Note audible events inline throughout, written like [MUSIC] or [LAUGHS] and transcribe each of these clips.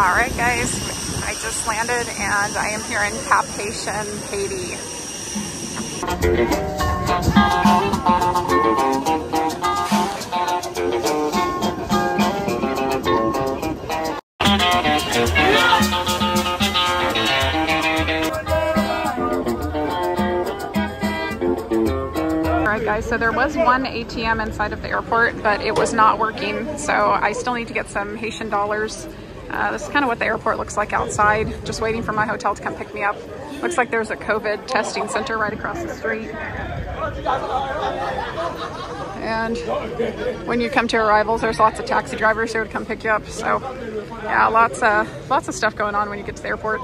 All right, guys, I just landed and I am here in Cap-Haïtien, Haiti. Alright guys, so there was one ATM inside of the airport, but it was not working. So I still need to get some Haitian dollars. Uh, this is kind of what the airport looks like outside. Just waiting for my hotel to come pick me up. Looks like there's a COVID testing center right across the street. And when you come to arrivals, there's lots of taxi drivers here to come pick you up. So yeah, lots of, lots of stuff going on when you get to the airport.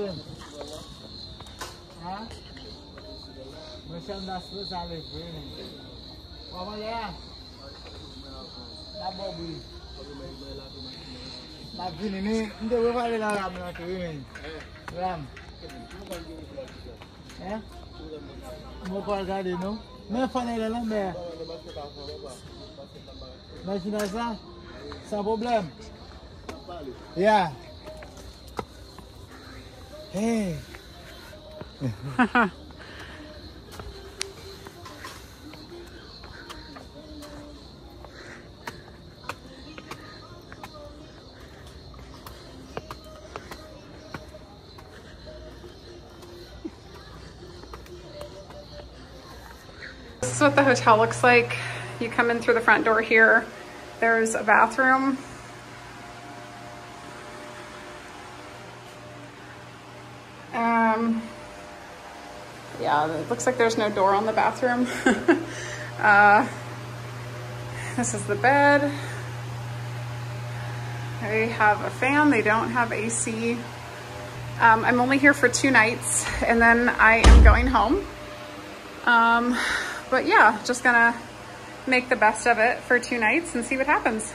kızım. Ha? Başım nasıl sağlık benim. Baba ya. La bobu. La gini ni. Nde we fali la ram la tu imin. Ram. He? Mokol gadi no. Me fane le lan be. Machina sa? Sa problem? Ya. Yeah. This is what the hotel looks like. You come in through the front door here. There's a bathroom. Yeah, it looks like there's no door on the bathroom. [LAUGHS] uh, this is the bed. They have a fan, they don't have AC. Um, I'm only here for two nights and then I am going home. Um, but yeah, just gonna make the best of it for two nights and see what happens.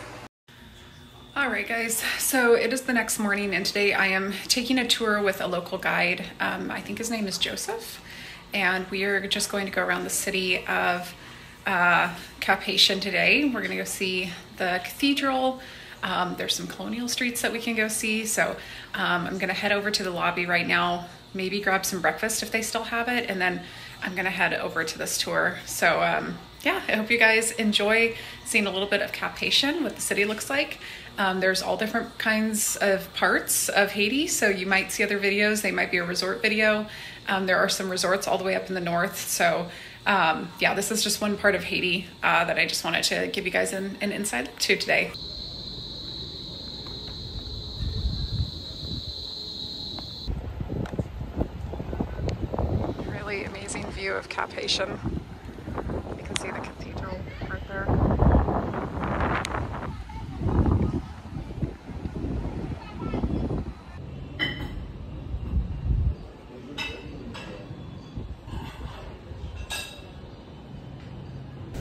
All right, guys, so it is the next morning, and today I am taking a tour with a local guide. Um, I think his name is Joseph, and we are just going to go around the city of uh, Cap today. We're going to go see the cathedral. Um, there's some colonial streets that we can go see, so um, I'm going to head over to the lobby right now, maybe grab some breakfast if they still have it, and then I'm going to head over to this tour. So, um, yeah, I hope you guys enjoy seeing a little bit of Cap what the city looks like. Um, there's all different kinds of parts of Haiti, so you might see other videos. They might be a resort video. Um, there are some resorts all the way up in the north. So, um, yeah, this is just one part of Haiti uh, that I just wanted to give you guys an, an insight to today. Really amazing view of Cap-Haïtien. You can see the cathedral right there.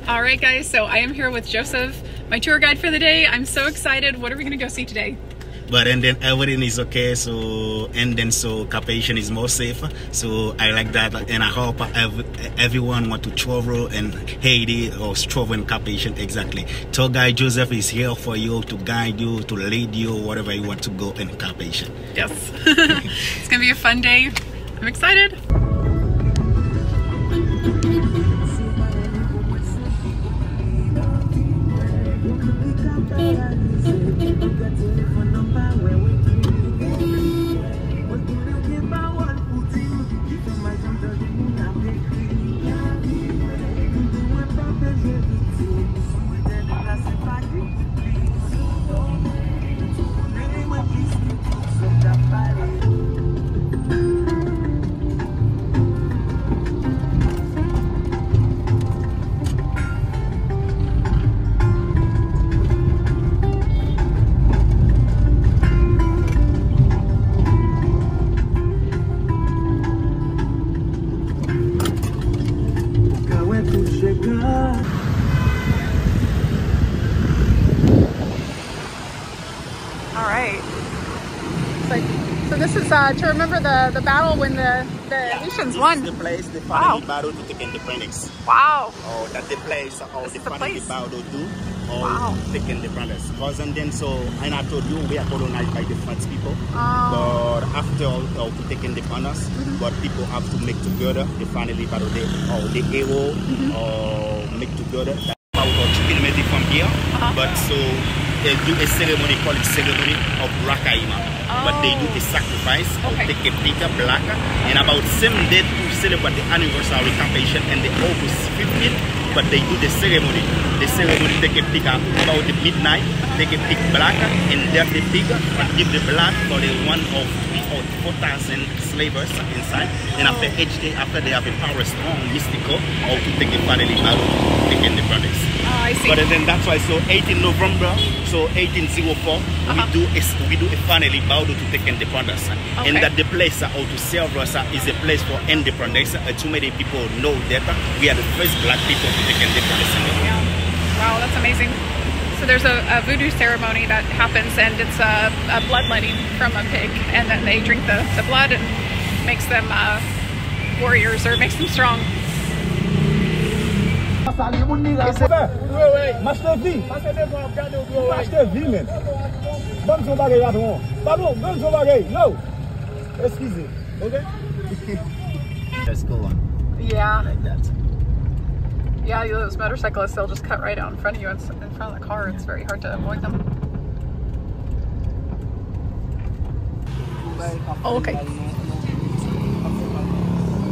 All right, guys, so I am here with Joseph, my tour guide for the day. I'm so excited. What are we going to go see today? but and then everything is okay so and then so Cap-Haïtien is more safe. so i like that and i hope ev- everyone want to travel in haiti or travel in Cap-Haïtien exactly tour guide joseph is here for you to guide you to lead you wherever you want to go in Cap-Haïtien Yes. [LAUGHS] it's going to be a fun day. I'm excited. To remember the, the battle when the, the Haitians This won. the place they Wow. finally battle to take independence Wow. or that the place or This the the battle do or Wow. take independence because and then so and i told you we are colonized by the french people Oh. but after all uh, to take independence Mm-hmm. but people have to make together they finally battle the or the hero Mm-hmm. or make together That's about uh, two kilometers from here Uh-huh. but so they do a ceremony called ceremony of Bois Caïman but they do a oh. sacrifice Oh. Okay. or take a pig a black and about same day to celebrate the anniversary campaign and the August 15th but they do the ceremony the ceremony take a pig about the midnight take a pig black and death the pig and give the blood for the one of three or oh, four thousand slavers inside and after oh. each day after they have a power strong mystical or to take a family battle take independence Oh, I see. but then that's why so 18 November, so 1804, Uh-huh. we do a, we do a finally bow to take independence, Okay. and that the place uh, or to serve us uh, is a place for independence. Uh, too many people know that uh, we are the first black people to take independence. in the world. Yeah. Wow, that's amazing. So there's a, a voodoo ceremony that happens, and it's a, a bloodletting from a pig, and then they drink the, the blood and makes them uh, warriors or makes them strong. Mas te vi, mas te vi men Ban son bagay atron Pardon, ban son bagay, yo Eskize, ok? Let's go Yeah. like that. Yeah, those motorcyclists, they'll just cut right out in front of you in front of the car. It's very hard to avoid them. Oh, okay.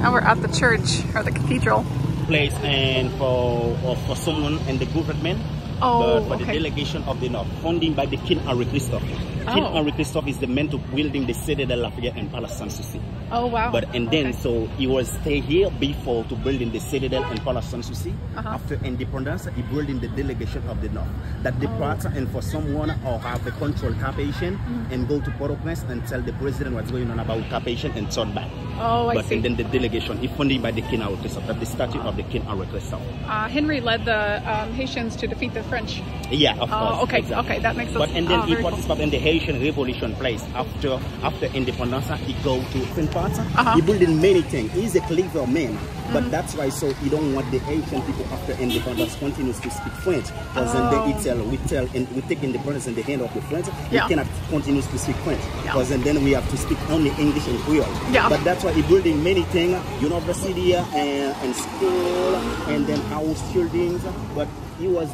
Now we're at the church or the cathedral. Place and for or for someone in the government. Oh, but for okay. the delegation of the North, funding by the King Henry Christophe. King Oh. Henry Christophe is the man to building the Citadelle Laferrière and Palace Sanssouci. Oh, wow. But and then Okay. so he was stay here before to building the citadel and Palace Sanssouci. Uh-huh. After independence, he building the delegation of the north. That depart and for someone or have a control Cap-Haïtien Mm-hmm. and go to Port-au-Prince and tell the president what's going on about Cap-Haïtien and turn back. Oh, I but see. and then the delegation is funded by the King Henry Christophe. That the statue of the King Henry Christophe. Uh, Henry led the um, Haitians to defeat the French. Yeah, of Oh, course. okay, exactly. okay, that makes sense. But and then Oh, he very cool. in the Haitian Revolution place after after independence. He go to. Uh-huh. Mm-hmm. He building many things. He's a clever man. But that's why so he don't want the Haitian people after independence continues to speak French. Because then Oh. they tell we tell and we take independence in the hand of the French. Yeah. We cannot continue to speak French. Yeah. Because then we have to speak only English and Creole. Yeah. But that's why he building many things, university and, and school and then house buildings. But he was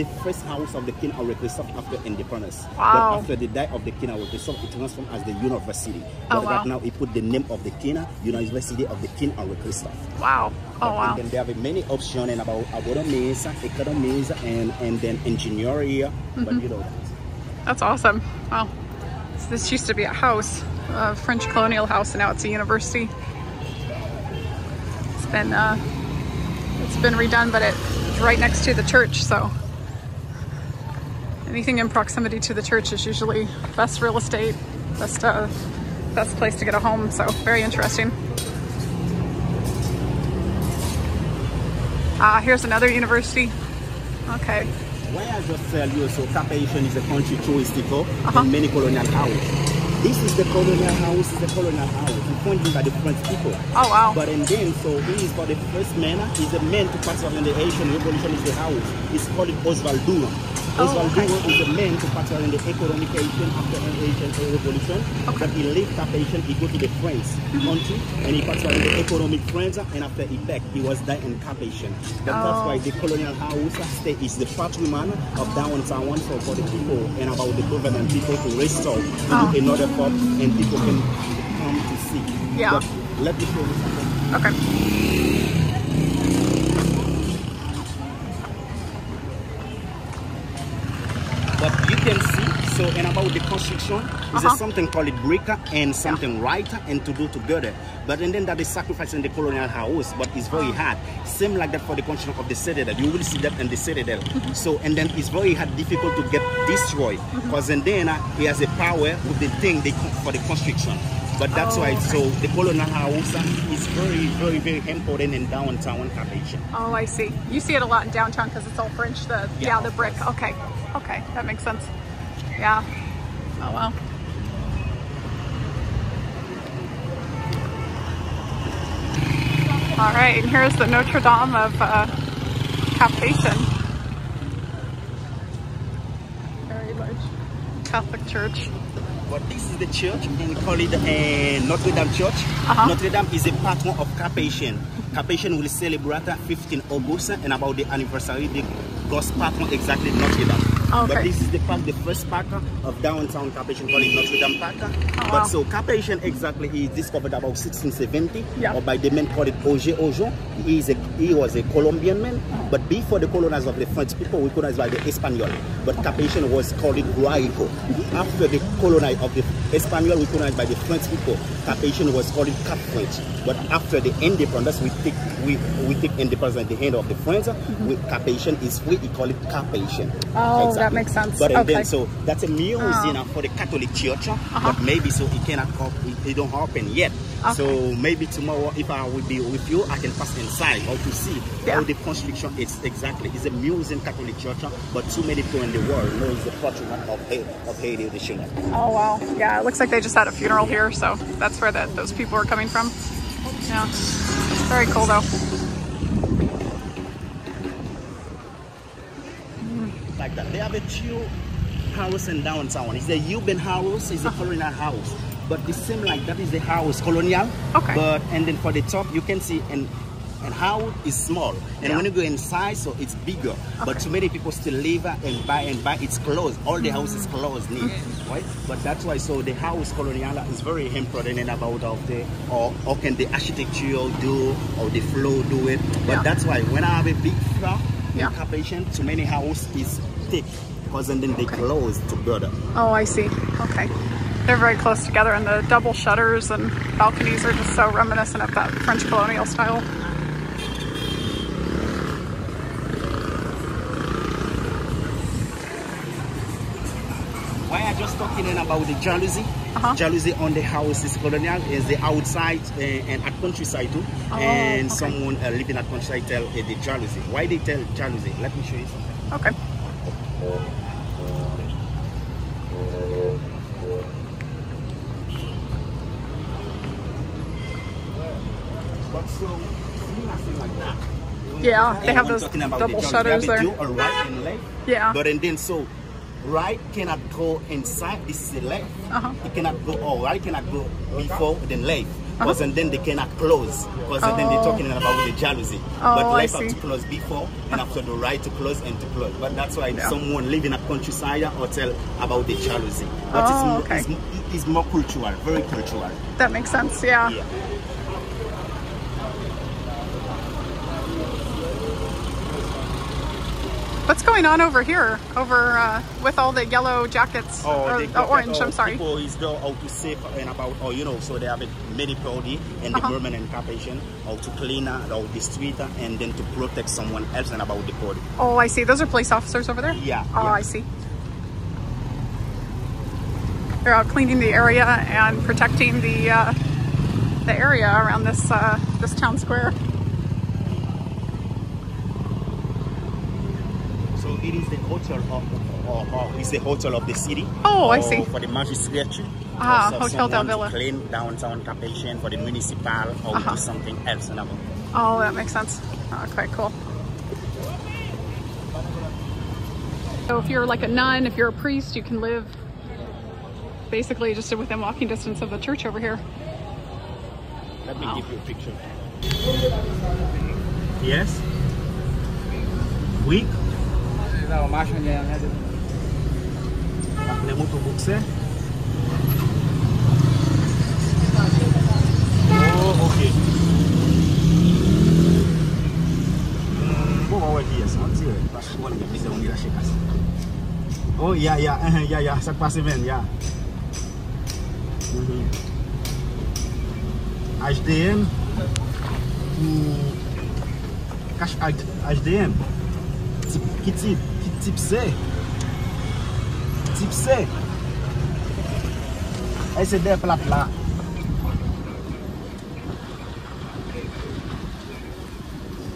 the first house of the King Henri Christophe after independence. Wow. But after the death of the King Henri Christophe, it transformed as the university. But Oh, wow. right now, he put the name of the King University of the King Henri Christophe. Wow. Oh, wow. And then there are many options and about agronomies, economies, and, and then engineering. Mm-hmm. But you know, That's awesome. Wow. So this used to be a house, a French colonial house, and now it's a university. It's been uh, it's been redone, but it's right next to the church, so anything in proximity to the church is usually best real estate, best uh, best place to get a home. So very interesting. Ah, here's another university. Okay. Why I just tell you, so Cap-Haïtien is a country touristical Uh-huh. and many colonial house. This is the colonial house, is the colonial house, it's funded by the French people. Oh wow. But and then, so he is for the first man, he's a man to participate in the Haitian Revolution is the house. It's called Oswald Durand. Oh, Oswald okay. Is a man to participate in the economic Haitian after the Haitian Revolution. But he left Cap-Haïtien, he go to the French Mm-hmm. country and he participated in the economic France and after he back, he was there in Cap-Haïtien. But that's Oh. why the colonial house stay is the patrimoine of downtown for, for the people and about the government people to restore to Oh. do part and people can come to see. Yeah. But let me show you something. Okay. About the construction, is Uh-huh. something called breaker and something writer and to do together. But and then that is sacrificing the colonial house, but it's very hard. Same like that for the construction of the citadel. You will see that in the citadel. Mm-hmm. So and then it's very hard, difficult to get destroyed. Because and then uh, he has a power with the thing they for the construction. But that's Oh, why okay. so the colonial house uh, is very, very, very important in downtown Cap-Haïtien. Oh, I see. You see it a lot in downtown because it's all French. The yeah, Yeah, the brick. Okay, okay, that makes sense. Yeah. Oh wow. All right, and here's the Notre Dame of uh. Very large Catholic church. But this is the church, and call it uh, Notre Dame Church. Uh-huh. Notre Dame is a patron of Cap-Haïtien. Cap-Haïtien will celebrate 15 August and about the anniversary, the God's patron exactly Notre Dame. Okay. But this is the park, the first park of downtown Cap-Haïtien, called Notre Dame Park. Oh, uh-huh. wow. But so Cap-Haïtien exactly is discovered about 1670 Yeah. or by the man called it Auger Ojon. He, is a, he was a Colombian man, uh-huh. but before the colonizers of the French people, we colonized by the Espanol. But Cap-Haïtien was called Guárico. Mm-hmm. After the colonize of the Espanol, we colonized by the French people. Cap-Haïtien was called Cap French. But after the independence, we take we, we take independence at the hand of the French. We, Cap-Haïtien is free. We call it Cap-Haïtien. Oh, that makes sense. But and Okay. then so that's a museum for the Catholic Church, Uh-huh. but maybe so it cannot it, it don't happen yet. So maybe tomorrow, if I will be with you, I can pass inside or to see Yeah. how the construction is exactly. It's a museum Catholic Church, but too many people in the world know it's the patron of Haiti, of Haiti, the. Oh wow. Yeah, it looks like they just had a funeral here, so that's where that those people are coming from. Yeah. Very cool though. Like that. They have a two house in downtown. It's a Cuban house, it's a uh-huh. colonial house. But the same like that is the house colonial. Okay. But and then for the top you can see and and how is small. And Yeah. when you go inside, so it's bigger. But too many people still live and buy and buy. It's closed. All the mm. houses closed, need, right? But that's why. So the house colonial is very important and about of the or how can the architecture do or the flow do it. But Yeah. that's why when I have a big floor, Yeah. patient, too many house is thick because then they close together. Oh, I see. Okay. They're very close together, and the double shutters and balconies are just so reminiscent of that French colonial style. Just talking in about the jealousy. Uh-huh. Jalousie on the house is colonial is the outside uh, and at countryside too. Oh, and okay. someone uh, living at countryside tell uh, the jalousie. Why they tell jealousy? Let me show you something. Okay. But so nothing like that. Yeah, they have those double shutters there. a do a right. Yeah. But and then so right cannot go inside. This is the left. Uh-huh. It cannot go. all right cannot go before the left. because then they cannot close because then they're talking about the jealousy. Oh, but life have to close before and after the right to close and to close. But that's why someone living in a countryside or tell about the jealousy. But Oh, it's, more, okay. it's, it's more cultural, very cultural. That makes sense. Yeah. Yeah. What's going on over here? Over uh, with all the yellow jackets or the orange? I'm oh, sorry. People is there how to save and about, or you know, so they have a many and the Uh-huh. merman and carpation, how to clean uh, out the street uh, and then to protect someone else and about the body. Oh, I see. Those are police officers over there. Yeah, Oh, yeah. I see. They're out cleaning the area and protecting the uh, the area around this uh, this town square. So it is the hotel of, or, or it's the hotel of the city. Oh, I see. For the magistrature. Ah, Hotel del Villa. Clean downtown Cap-Haïtien for the municipal or Uh-huh. do something else. Oh, that makes sense. Oh, quite cool. So if you're like a nun, if you're a priest, you can live basically just within walking distance of the church over here. Let me Wow. give you a picture. Yes. Week. Seda marchandea é ne né Dacă le mut o buxe. Oh, ok. Bom, olha aqui, essa onde é? Passa o olho, diz onde. Oh, yeah, yeah, yeah, yeah, essa passa vendo, yeah. Uhum. HDM to cash HDM. Kitip. Tipse. Tipse. E se de plat la.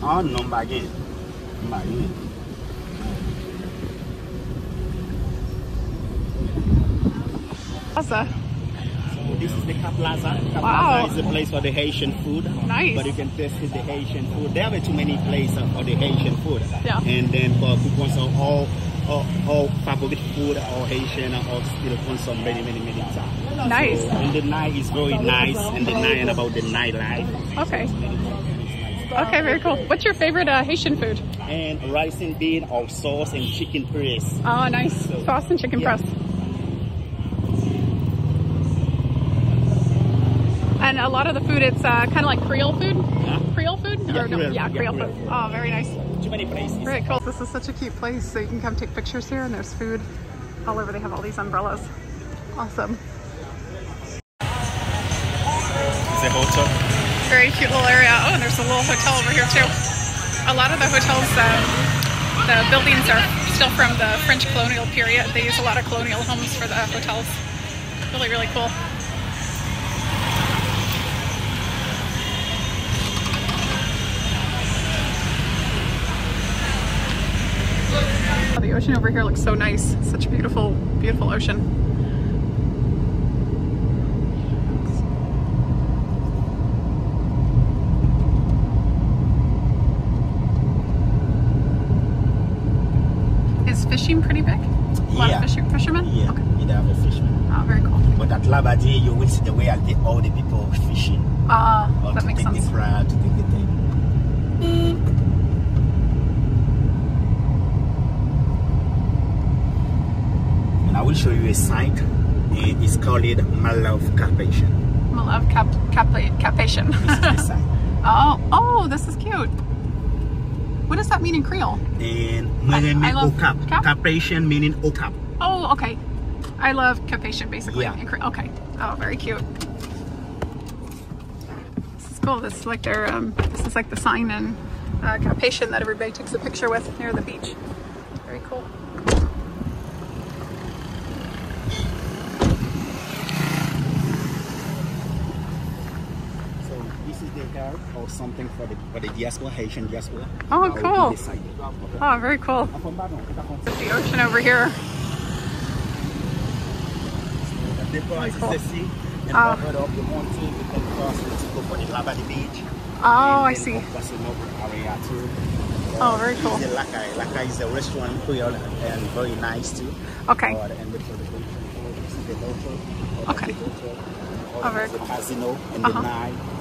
An ah, non bagen. Bagen. Asa. Ah, This is the Cap Plaza. Cap Wow. Is the place for the Haitian food. Nice. But you can taste the Haitian food. There are too many places for the Haitian food. Yeah. And then for who wants all, all, all favorite food or Haitian or still consume many, many, many times. Nice. So, and the night is very nice. And the night and about the nightlife. Okay. Okay, very cool. What's your favorite uh, Haitian food? And rice and bean or sauce and chicken paste. Oh, nice. Sauce and chicken Yeah. breast. And a lot of the food, it's uh, kind of like Creole food. Yeah. Creole food? Yeah, Or no? Creole. Yeah, Yeah, Creole Creole. food. Oh, very nice. Too many places. Very cool. This is such a cute place. So you can come take pictures here, and there's food all over. They have all these umbrellas. Awesome. It's a hotel. Very cute little area. Oh, and there's a little hotel over here too. A lot of the hotels, um, the buildings are still from the French colonial period. They use a lot of colonial homes for the hotels. Really, really cool. Oh, the ocean over here looks so nice. Such a beautiful, beautiful ocean. Is fishing pretty big? A lot Yeah. of fishing, fishermen? Yeah, Okay. you have a fisherman. Oh, very cool. But at Labadie, you will see the way all the, all the people fishing. Ah, Or that to makes take sense. the fry, to take the thing. And I will show you a site. It is called Malove Carpation. I love cap, cap, capation. This is the site. oh, oh, this is cute. What does that mean in Creole? And I- my name I is love Okap. cap? Cap-Haïtien meaning Okap. Oh, okay. I love capation basically. Yeah. Okay. Oh, very cute. This is cool. This is like their, um, this is like the sign and uh, capation that everybody takes a picture with near the beach. Very cool. So this is the card or something for the for the diaspora, Haitian diaspora. Oh, cool. Oh, very cool. The ocean over here. Cool. the. And over up the mountain, you can cross it to go for the Labadie beach. Oh, I see. up Casanova area too. Oh, very cool. The Lakai. Lakai is a restaurant Creole and very nice too. Okay. Or- and the for the this is the hotel. or Okay. the hotel. or Oh, very cool. casino in Uh-huh. the night play something.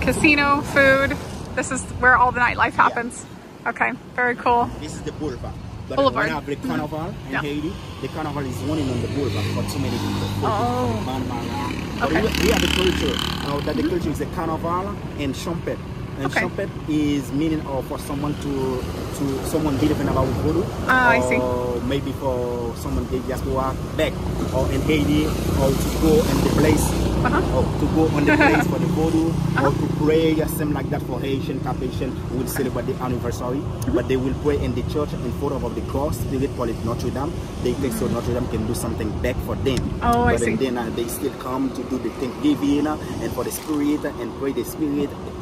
Casino, food. This is where all the nightlife happens. Okay, very cool. This is the boulevard. But Boulevard. when have the carnival in Yeah. Haiti, the carnival is running on the boulevard for too many people. Oh. Band around. But Okay. Mm-hmm. we, we have the culture. Uh, that the culture is the carnival and trumpet. And Okay. is meaning of for someone to to someone believing about voodoo. Ah, I see. Or maybe for someone they just walk back or in Haiti or to go in the place Uh-huh. or to go on the place [LAUGHS] for the voodoo or to pray something like that for Haitian Capuchin who will celebrate the anniversary. Mm-hmm. But they will pray in the church in front of the cross. They will call it Notre Dame. They think so Notre Dame can do something back for them. Oh, I but see. then uh, they still come to do the Thanksgiving uh, and for the spirit and pray the spirit uh,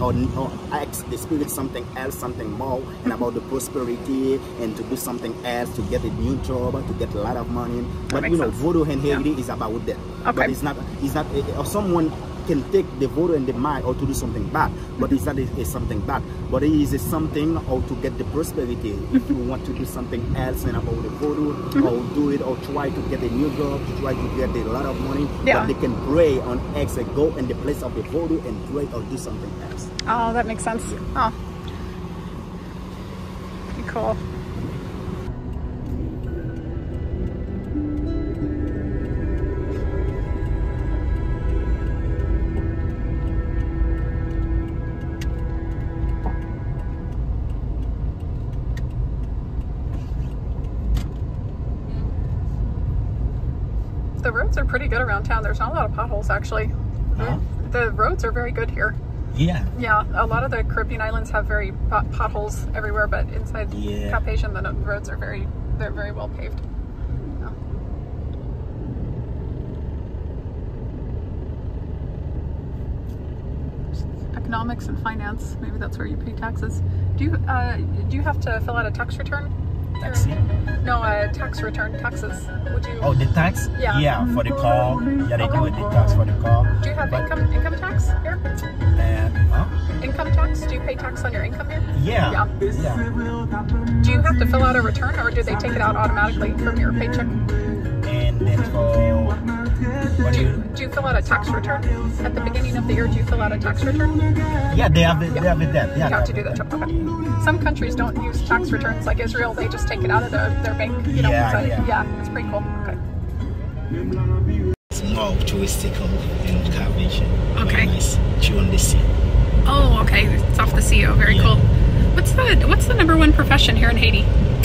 or, or ask the spirit something else, something more, and about the prosperity and to do something else, to get a new job, to get a lot of money. But you know, sense. voodoo and Haiti is about that. Okay. But it's not, it's not, uh, or someone can take the voodoo and the mind or to do something bad, but it's not a, a something bad. But it is a something or to get the prosperity. If you want to do something else and about the voodoo, Mm-hmm. or do it, or try to get a new job, to try to get a lot of money, Yeah. but they can pray on X and go in the place of the voodoo and pray or do something else. Oh, that makes sense. Oh. Pretty Cool. There's not a lot of potholes actually. Huh? The roads are very good here. Yeah. Yeah, a lot of the Caribbean islands have very pot- potholes everywhere, but inside Yeah. Cap-Haïtien, the roads are very they're very well paved. Yeah. Economics and finance, maybe that's where you pay taxes. Do you uh, do you have to fill out a tax return? Taxi. No, a tax return, taxes. Would you? Oh, the tax? Yeah. Yeah, for the car. Yeah, they do it, the tax for the car. Do you have But- income income tax here? Uh, huh? Income tax? Do you pay tax on your income here? Yeah. Yeah. Yeah. Do you have to fill out a return, or do they take it out automatically from your paycheck? And then for what do Do you, you? do you fill out a tax return at the beginning of the year? Do you fill out a tax return? Yeah, they have it. They have it there. Yeah, have to do that. Too. Okay. Some countries don't use tax returns, like Israel. They just take it out of their, their bank. You know, Yeah, so, yeah. it's pretty cool. Okay. It's more touristical in Caribbean. Okay. Very nice. Chew on the sea. Oh, okay. It's off the sea. Oh, very Yeah. cool. What's the What's the number one profession here in Haiti?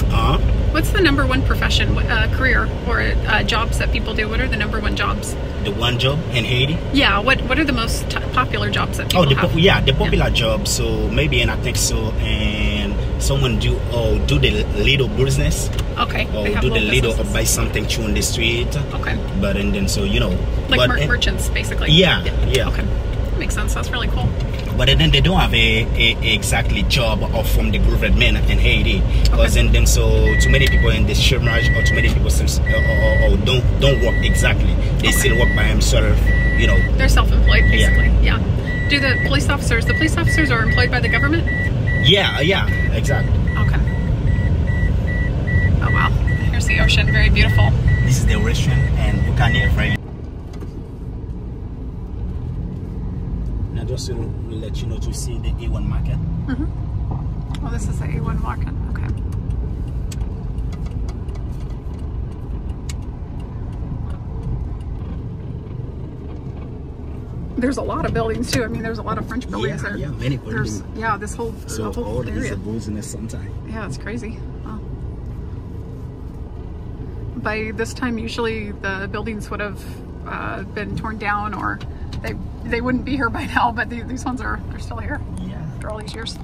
Huh? What's the number one profession, uh, career, or uh, jobs that people do? What are the number one jobs? The one job in Haiti. Yeah. What What are the most t- popular jobs that people Oh, the have? yeah, the popular job. So maybe, and I think so. And someone do or do the little business Okay. or do the little or buy something chew on the street. Okay. But and then so you know. Like but merchants, basically. Yeah, yeah. Okay. That makes sense. That's really cool. But then they don't have a, a, exactly job or from the government in Haiti because then, then so too many people in the chômage or too many people still, or, or, or don't don't work exactly they still work by themselves you know They're self-employed, basically. Yeah. Do the police officers? The police officers are employed by the government. yeah yeah exactly Okay. Oh wow. Here's the ocean. Very beautiful. this is the restaurant and you can now just to let you know to see the A1 market Oh, this is the A1 market. Okay. There's a lot of buildings too. I mean, there's a lot of French buildings Yeah, there. yeah, many There's buildings. yeah, this whole so the whole all is area. a business sometimes Yeah, it's crazy. Wow. By this time, usually the buildings would have uh, been torn down, or they they wouldn't be here by now. But the, these ones are they're still here yeah after all these years.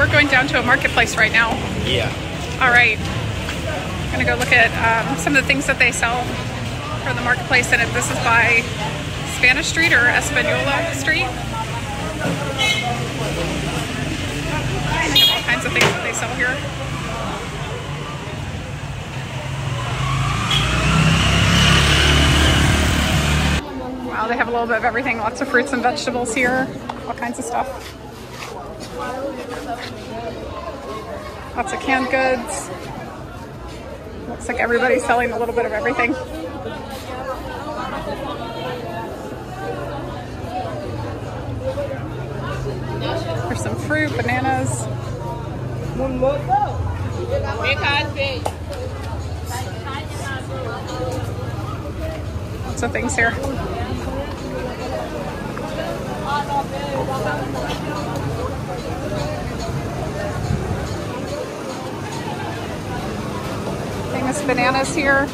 We're going down to a marketplace right now. yeah All right. I'm gonna go look at um, some of the things that they sell for the marketplace, and if this is by Spanish Street or Espanola Street. All kinds of things that they sell here. Wow, they have a little bit of everything. Lots of fruits and vegetables here. All kinds of stuff. Lots of canned goods. Looks like everybody's selling a little bit of everything. There's some fruit, bananas. Lots of things here. Bananas here.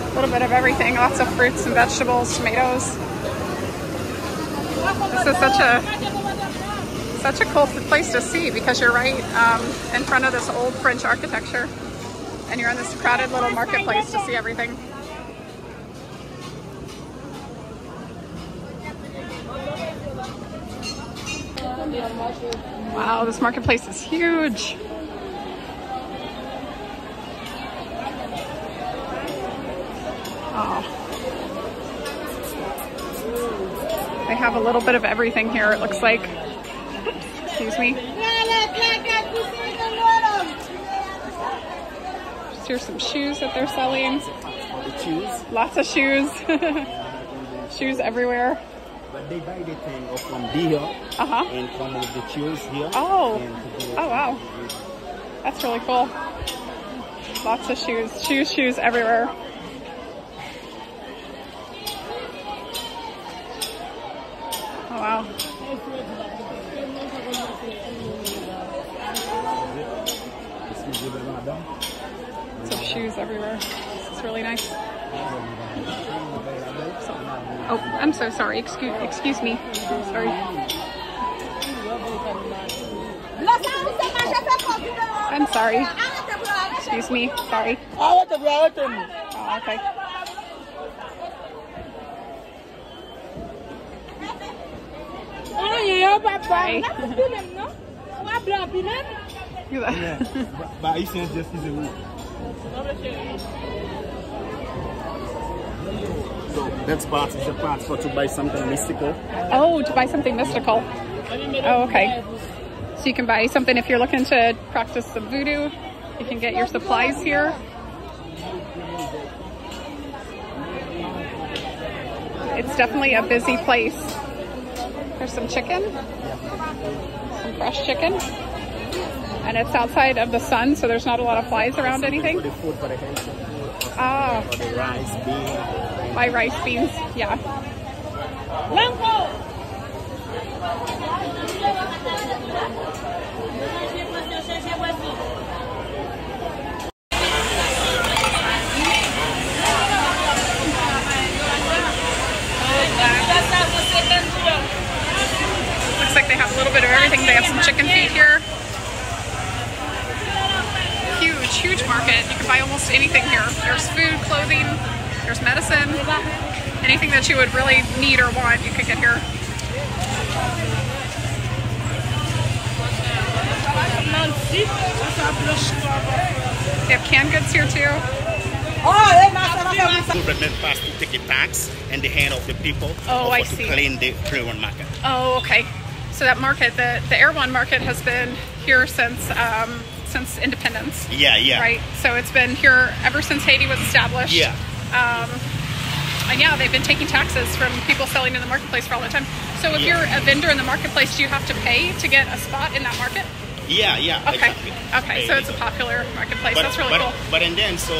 A little bit of everything. Lots of fruits and vegetables, tomatoes. This is such a such a cool place to see because you're right um, in front of this old French architecture, and you're in this crowded little marketplace to see everything. Wow, this marketplace is huge. Oh. They have a little bit of everything here, it looks like. Excuse me. Just here's some shoes that they're selling. Shoes. Lots of shoes. [LAUGHS] shoes everywhere. But they buy the thing up from here Uh-huh. and come with the shoes here. Oh. And Oh, wow. That's really cool. Lots of shoes. Shoes, shoes everywhere. Wow. Of shoes everywhere. It's really nice. So, oh, I'm so sorry. Excuse, excuse me. Sorry. I'm sorry. Excuse me. Sorry. Oh, okay. So that's part is the part for to buy something mystical. Oh, to buy something mystical. Oh, okay. So you can buy something if you're looking to practice some voodoo. You can get your supplies here. It's definitely a busy place. There's some chicken, some fresh chicken. And it's outside of the sun, so there's not a lot of flies around anything. For the food for the Ah, for the rice, bean. my rice beans, yeah. Looks like they have a little bit of everything. They have some chicken feet here. Huge, huge market. You can buy almost anything here. There's food, clothing, there's medicine. Anything that you would really need or want, you could get here. They have canned goods here too. Government pass to take a tax in the hand of the people. Oh, I to see. clean the Freeland market. Oh, okay. So that market, the the Erewhon market, has been here since um, since independence. Yeah, yeah. Right. So it's been here ever since Haiti was established. Yeah. Um, and yeah, they've been taking taxes from people selling in the marketplace for all the time. So if Yeah. you're a vendor in the marketplace, do you have to pay to get a spot in that market? Yeah, yeah. Okay. exactly. Okay. So it's a popular marketplace. but, That's really but, cool. But and then so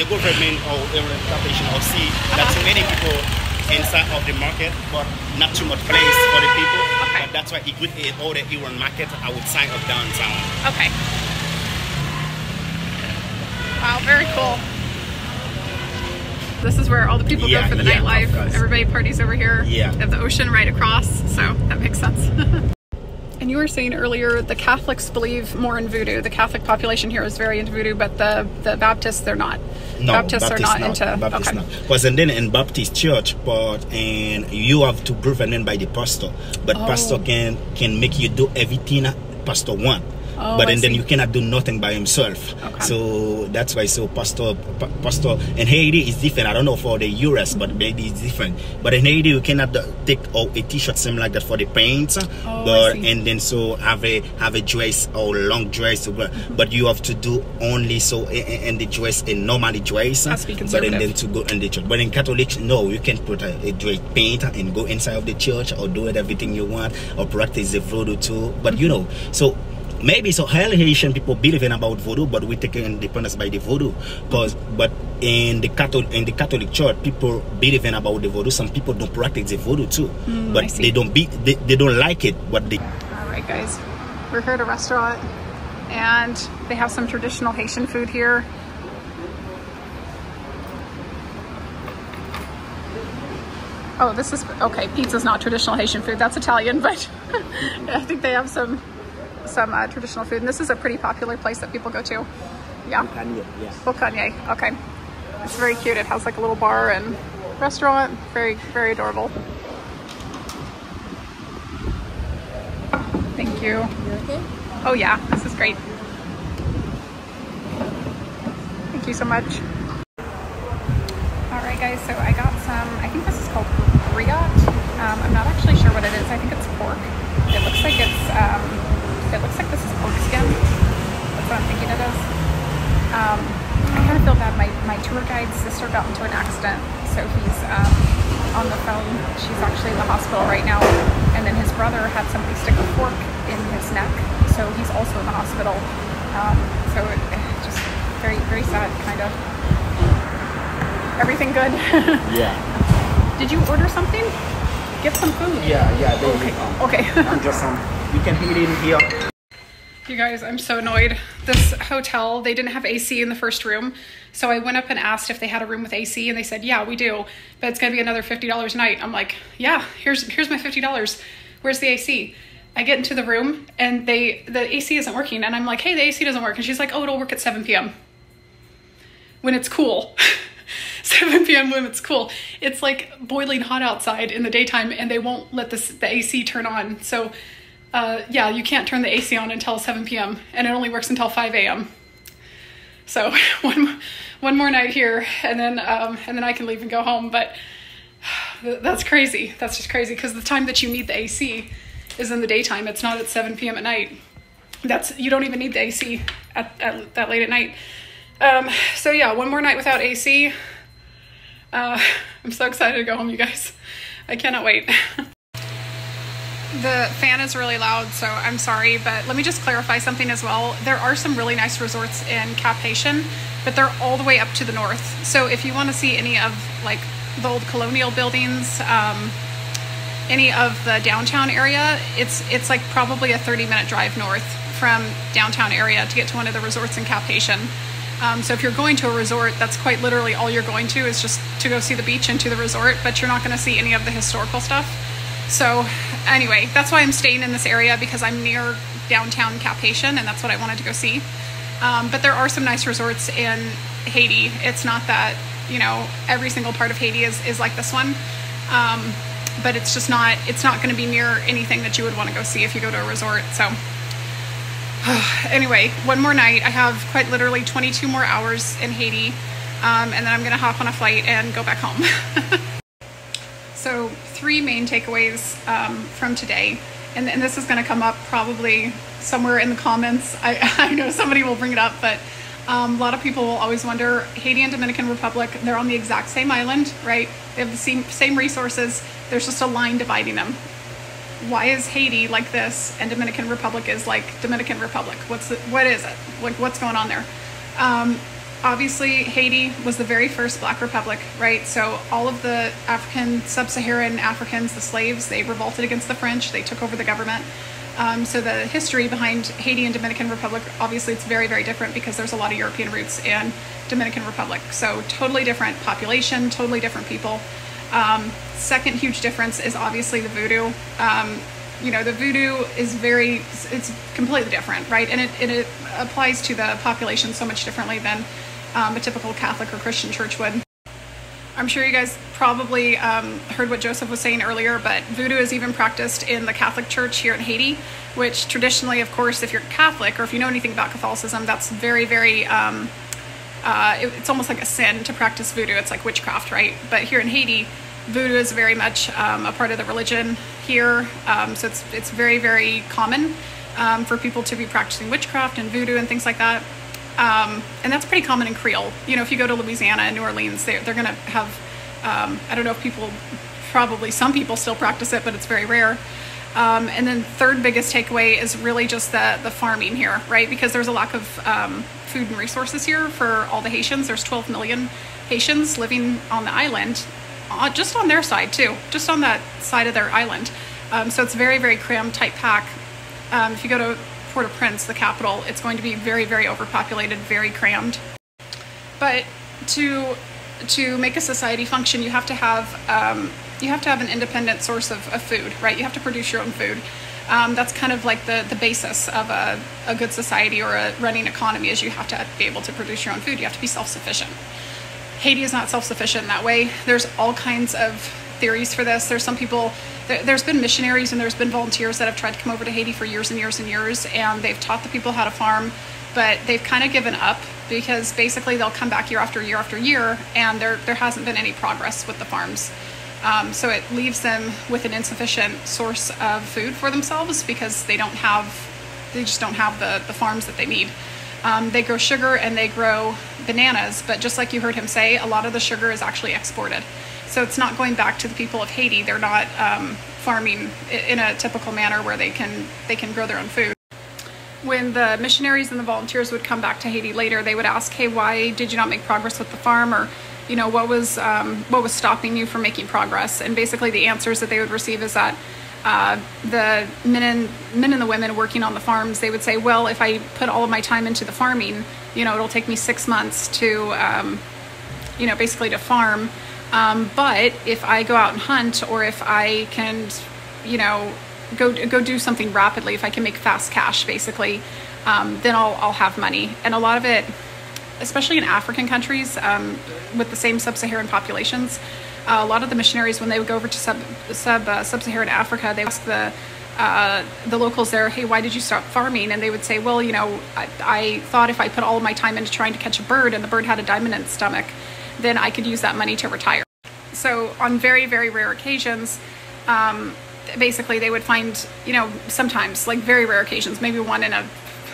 the government or representation or see that Uh-huh. so many people inside of the market, but not too much place for the people. Okay. But that's why it would eh, all the Iran market I would sign up downtown. Okay. Wow, very cool. This is where all the people Yeah, go for the yeah, nightlife. Everybody parties over here. Yeah. They have the ocean right across, so that makes sense. [LAUGHS] And you were saying earlier the Catholics believe more in voodoo. The Catholic population here is very into voodoo, but the, the Baptists, they're not. No, Baptists are not, into. Baptist okay. not. Because and then in Baptist church, but and you have to proven then by the pastor. But Oh. pastor can can make you do everything pastor want. Oh, but and then you cannot do nothing by himself. Okay. So that's why so pastor pa- pastor in Haiti is different. I don't know for the US, but maybe it's different. But in Haiti you cannot take oh, a t-shirt same like that for the paint. Oh, I but and then so have a have a dress or long dress, but, but you have to do only so in, the dress a normally dress. But and then to go in the church. But in Catholic, no, you can put a, a dress paint and go inside of the church or do it everything you want or practice the voodoo too. But you know, so maybe so hell Haitian people believe in about voodoo, but we take independence by the voodoo. Cause but in the Catholic in the Catholic Church, people believe in about the voodoo. Some people don't practice the voodoo too, hmm, I but they don't be they, they don't like it. But they All right, guys, we're here at a restaurant, and they have some traditional Haitian food here. Oh, this is okay. Pizza's not traditional Haitian food. That's Italian, but [LAUGHS] I think they have some some uh, traditional food. And this is a pretty popular place that people go to. Yeah, yes. Bocanye. Okay, it's very cute. It has like a little bar and restaurant. Very very adorable. Thank you. Oh yeah, this is great. Thank you so much. All right, guys. So I got some. I think this is called griot. Um, I'm not actually sure what it is. I think it's pork. It looks like it's. Um, it looks like this is pork skin. That's what I'm thinking it is. Um, I kind of feel bad. My my tour guide's sister got into an accident, so he's um, on the phone. She's actually in the hospital right now, and then his brother had somebody stick a fork in his neck, so he's also in the hospital. Um, so it, just very very sad, kind of. Everything good? [LAUGHS] Yeah, Did you order something? Get some food. yeah, yeah. They, Okay. I'm just you can eat in here. You guys, I'm so annoyed. This hotel, they didn't have AC in the first room. So I went up and asked if they had a room with AC and they said, "Yeah, we do, but it's going to be another $50 a night." I'm like, "Yeah, here's here's my $50. Where's the AC?" I get into the room and they the AC isn't working and I'm like, "Hey, the AC doesn't work." And she's like, "Oh, it'll work at 7 p.m." When it's cool. [LAUGHS] 7 p.m. when it's cool. It's like boiling hot outside in the daytime and they won't let this the AC turn on. So uh, yeah, you can't turn the AC on until 7 p.m. and it only works until 5 a.m. So [LAUGHS] one one more night here, and then um, and then I can leave and go home. But [SIGHS] that's crazy. That's just crazy because the time that you need the AC is in the daytime. It's not at 7 p.m. at night. That's you don't even need the AC at, at that late at night. Um, so yeah, one more night without AC. Uh, [LAUGHS] I'm so excited to go home, you guys. I cannot wait. [LAUGHS] The fan is really loud, so I'm sorry, but let me just clarify something as well. There are some really nice resorts in Cap-Haïtien, but they're all the way up to the north. So if you want to see any of like the old colonial buildings, um, any of the downtown area, it's it's like probably a 30 minute drive north from downtown area to get to one of the resorts in Cap-Haïtien. Um, so if you're going to a resort, that's quite literally all you're going to is just to go see the beach and to the resort, but you're not going to see any of the historical stuff. So anyway, that's why I'm staying in this area because I'm near downtown Cap and that's what I wanted to go see. Um, but there are some nice resorts in Haiti. It's not that, you know, every single part of Haiti is, is like this one. Um, but it's just not, it's not going to be near anything that you would want to go see if you go to a resort. So [SIGHS] anyway, one more night. I have quite literally 22 more hours in Haiti. Um, and then I'm going to hop on a flight and go back home. [LAUGHS] So, three main takeaways um, from today, and, and this is going to come up probably somewhere in the comments. I, [LAUGHS] I know somebody will bring it up, but um, a lot of people will always wonder Haiti and Dominican Republic, they're on the exact same island, right? They have the same, same resources, there's just a line dividing them. Why is Haiti like this and Dominican Republic is like Dominican Republic? What's the, what is it? Like, what's going on there? Um, obviously Haiti was the very first black republic, right? So all of the African, sub-Saharan Africans, the slaves, they revolted against the French. They took over the government. Um, so the history behind Haiti and Dominican Republic, obviously it's very, very different because there's a lot of European roots in Dominican Republic. So totally different population, totally different people. Um, second huge difference is obviously the voodoo. Um, You know, the voodoo is very, it's completely different, right? And it, and it applies to the population so much differently than um, a typical Catholic or Christian church would. I'm sure you guys probably um, heard what Joseph was saying earlier, but voodoo is even practiced in the Catholic Church here in Haiti, which traditionally, of course, if you're Catholic or if you know anything about Catholicism, that's very, very, um, uh, it, it's almost like a sin to practice voodoo. It's like witchcraft, right? But here in Haiti, voodoo is very much um, a part of the religion here, um, so it's it's very, very common um, for people to be practicing witchcraft and voodoo and things like that. Um, and that's pretty common in Creole. You know, if you go to Louisiana and New Orleans, they're, they're going to have, um, I don't know if people, probably some people still practice it, but it's very rare. Um, and then third biggest takeaway is really just the, the farming here, right? Because there's a lack of um, food and resources here for all the Haitians. There's 12 million Haitians living on the island, uh, just on their side too, just on that side of their island. Um, so it's very, very crammed, tight pack. Um, if you go to Port-au-Prince, the capital, it's going to be very, very overpopulated, very crammed. But to to make a society function, you have to have um, you have to have an independent source of, of, food, right? You have to produce your own food. Um, that's kind of like the, the basis of a, a good society or a running economy is you have to be able to produce your own food. You have to be self-sufficient. Haiti is not self-sufficient that way. There's all kinds of theories for this. There's some people, there, has been missionaries and there's been volunteers that have tried to come over to Haiti for years and years and years, and they've taught the people how to farm, but they've kind of given up because basically they'll come back year after year after year, and there there hasn't been any progress with the farms. Um, so it leaves them with an insufficient source of food for themselves because they don't have, they just don't have the, the farms that they need. Um, they grow sugar and they grow bananas, but just like you heard him say, a lot of the sugar is actually exported. So it's not going back to the people of Haiti. They're not um, farming in a typical manner where they can they can grow their own food. When the missionaries and the volunteers would come back to Haiti later, they would ask, "Hey, why did you not make progress with the farm?" or you know, what was um, what was stopping you from making progress? And basically, the answers that they would receive is that uh, the men and men and the women working on the farms, they would say, "Well, if I put all of my time into the farming, you know, it'll take me six months to, um, you know, basically to farm." Um, but if I go out and hunt, or if I can, you know, go go do something rapidly, if I can make fast cash, basically, um, then I'll I'll have money. And a lot of it, especially in African countries um, with the same sub-Saharan populations, uh, a lot of the missionaries when they would go over to sub sub uh, sub-Saharan Africa, they ask the uh, the locals there, hey, why did you stop farming? And they would say, well, you know, I, I, thought if I put all of my time into trying to catch a bird and the bird had a diamond in its stomach, then I could use that money to retire. So on very, very rare occasions, um, basically they would find, you know, sometimes like very rare occasions, maybe one in a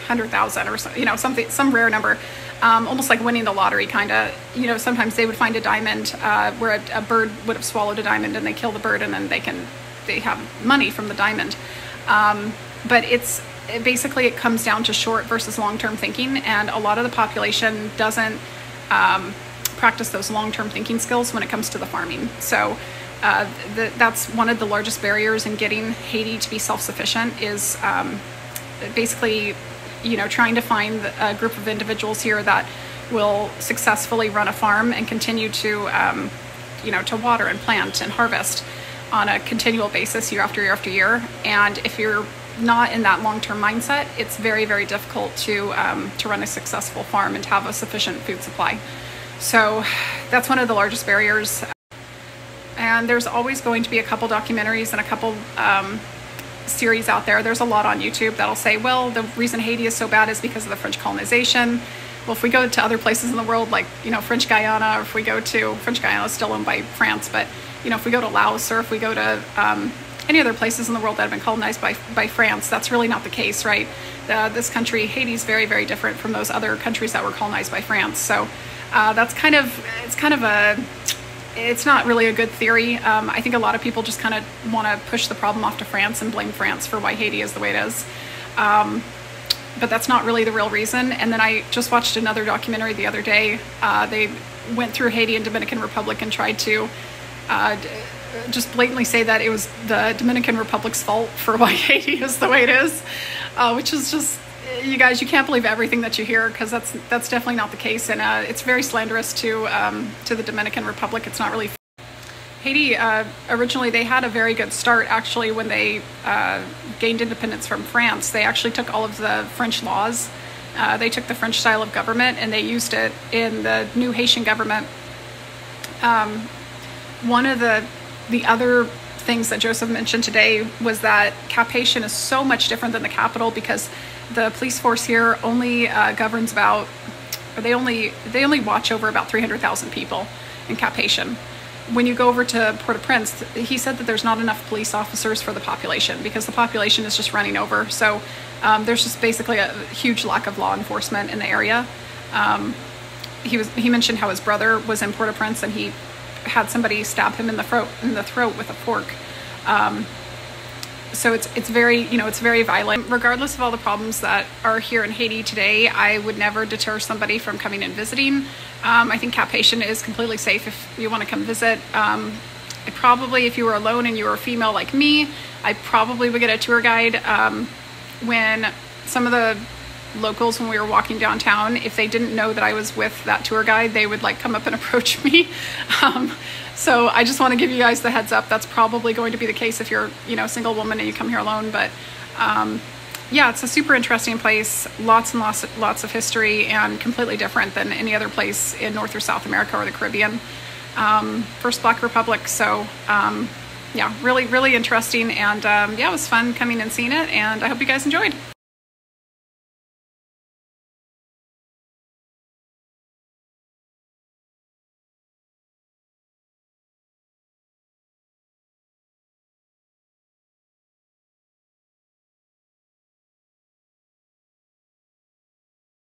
hundred thousand or so, you know, something, some rare number, um, almost like winning the lottery kind of, you know, sometimes they would find a diamond uh, where a, a, bird would have swallowed a diamond and they kill the bird and then they can, they have money from the diamond. Um, but it's basically it comes down to short versus long-term thinking and a lot of the population doesn't um, practice those long-term thinking skills when it comes to the farming. So uh, the, that's one of the largest barriers in getting Haiti to be self-sufficient is um, basically, you know, trying to find a group of individuals here that will successfully run a farm and continue to, um, you know, to water and plant and harvest on a continual basis year after year after year. And if you're not in that long-term mindset, it's very, very difficult to um, to run a successful farm and to have a sufficient food supply. So that's one of the largest barriers. And there's always going to be a couple documentaries and a couple um, series out there. There's a lot on YouTube that'll say, well, the reason Haiti is so bad is because of the French colonization. Well, if we go to other places in the world, like, you know, French Guiana, or if we go to, French Guiana is still owned by France, but, you know, if we go to Laos or if we go to um, any other places in the world that have been colonized by, by France, that's really not the case, right? Uh, this country, Haiti, is very, very different from those other countries that were colonized by France. So uh, that's kind of it's kind of a it's not really a good theory. Um, I think a lot of people just kind of want to push the problem off to France and blame France for why Haiti is the way it is. Um, but that's not really the real reason. And then I just watched another documentary the other day. Uh, they went through Haiti and Dominican Republic and tried to uh, just blatantly say that it was the Dominican Republic's fault for [LAUGHS] why Haiti is the way it is, uh, which is just you guys, you can't believe everything that you hear because that's that's definitely not the case, and uh, it's very slanderous to um, to the Dominican Republic. It's not really. Haiti, uh, originally, they had a very good start actually when they uh, gained independence from France. They actually took all of the French laws, uh, they took the French style of government and they used it in the new Haitian government. Um, one of the, the other things that Joseph mentioned today was that Cap-Haïtien is so much different than the capital because the police force here only uh, governs about, or they only they only watch over about 300,000 people in Cap when you go over to Port-au-Prince, he said that there's not enough police officers for the population because the population is just running over. So um, there's just basically a huge lack of law enforcement in the area. Um, he was he mentioned how his brother was in Port-au-Prince and he had somebody stab him in the throat in the throat with a fork. Um, so it's it's very you know it's very violent. Regardless of all the problems that are here in haiti today i would never deter somebody from coming and visiting. Um, i think cap is completely safe if you want to come visit. Um, probably if you were alone and you were a female like me i probably would get a tour guide. Um, when some of the locals when we were walking downtown if they didn't know that i was with that tour guide they would like come up and [LAUGHS] approach me. Um, so I just want to give you guys the heads up. That's probably going to be the case if you're, you know, a single woman and you come here alone. But um, yeah, it's a super interesting place. Lots and lots, of, lots of history, and completely different than any other place in North or South America or the Caribbean. Um, first Black Republic. So um, yeah, really, really interesting. And um, yeah, it was fun coming and seeing it. And I hope you guys enjoyed.